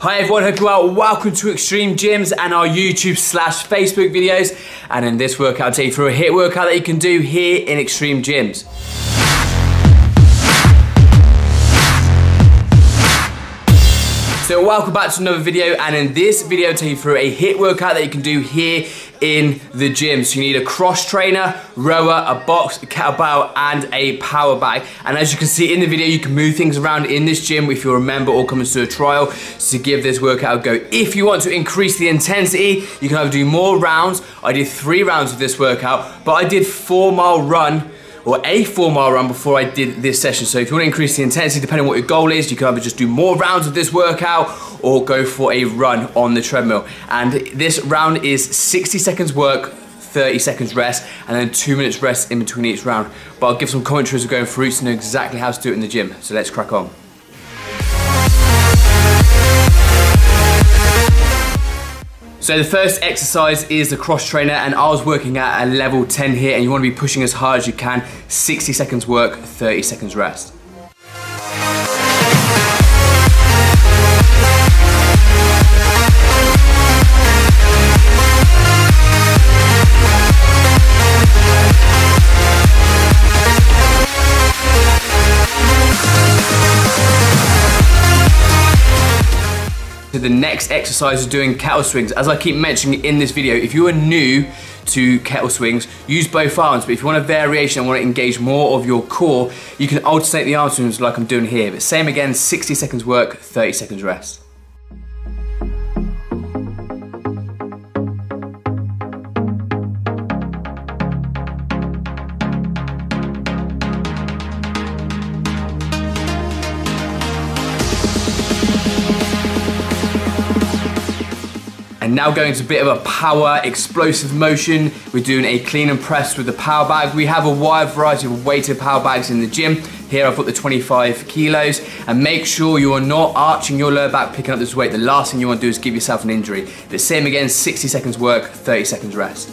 Hi everyone, hope you're well. Welcome to Xtreme Gyms and our YouTube slash Facebook videos. And in this workout, I'll take you through a HIIT workout that you can do here in Xtreme Gyms. So welcome back to another video and in this video I'll take you through a HIIT workout that you can do here in the gym. So you need a cross trainer, rower, a box, a kettlebell and a power bag. And as you can see in the video you can move things around in this gym if you're a member or coming to a trial to give this workout a go. If you want to increase the intensity you can either do more rounds. I did three rounds of this workout but I did four mile run or a four mile run before I did this session. So if you want to increase the intensity, depending on what your goal is, you can either just do more rounds of this workout or go for a run on the treadmill. And this round is 60 seconds work, 30 seconds rest, and then two minutes rest in between each round. But I'll give some commentary as we're going through so you know exactly how to do it in the gym. So let's crack on. So the first exercise is the cross trainer and I was working at a level 10 here and you want to be pushing as hard as you can. 60 seconds work, 30 seconds rest. The next exercise is doing kettle swings. As I keep mentioning in this video, if you are new to kettle swings, use both arms, but if you want a variation and want to engage more of your core, you can alternate the arm swings like I'm doing here. But same again, 60 seconds work, 30 seconds rest. And now going to a bit of a power, explosive motion. We're doing a clean and press with the power bag. We have a wide variety of weighted power bags in the gym. Here I've got the 25 kilos and make sure you are not arching your lower back picking up this weight. The last thing you want to do is give yourself an injury. The same again, 60 seconds work, 30 seconds rest.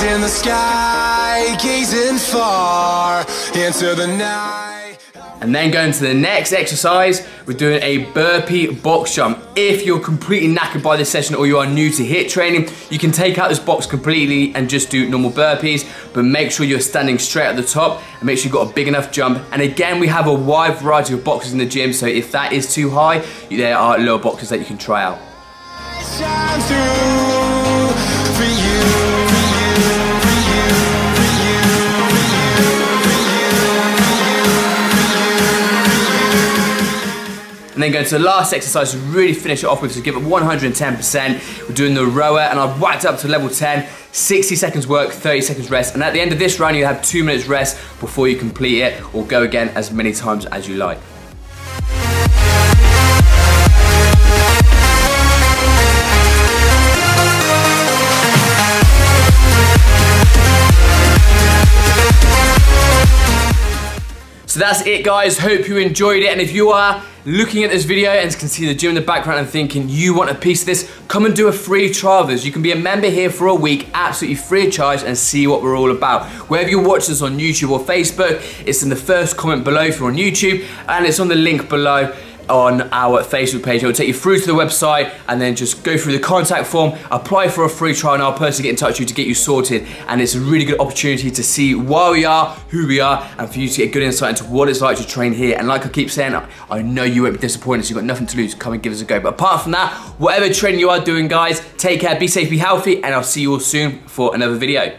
In the sky, gazing far into the night. And then going to the next exercise, we're doing a burpee box jump. If you're completely knackered by this session or you are new to HIIT training, you can take out this box completely and just do normal burpees, but make sure you're standing straight at the top and make sure you've got a big enough jump. And again, we have a wide variety of boxes in the gym, so if that is too high, there are lower boxes that you can try out. And then go to the last exercise to really finish it off with, to give it 110%. We're doing the rower and I've whacked up to level 10, 60 seconds work, 30 seconds rest. And at the end of this round, you have two minutes rest before you complete it or go again as many times as you like. So that's it guys, hope you enjoyed it and if you are looking at this video and can see the gym in the background and thinking you want a piece of this, come and do a free trial of this. You can be a member here for a week, absolutely free of charge and see what we're all about. Wherever you watch this on YouTube or Facebook, it's in the first comment below if you're on YouTube and it's on the link below on our Facebook page. It will take you through to the website and then just go through the contact form, apply for a free trial and I'll personally get in touch with you to get you sorted. And it's a really good opportunity to see why we are, who we are, and for you to get good insight into what it's like to train here. And like I keep saying, I know you won't be disappointed, so you've got nothing to lose. Come and give us a go. But apart from that, whatever training you are doing, guys, take care, be safe, be healthy, and I'll see you all soon for another video.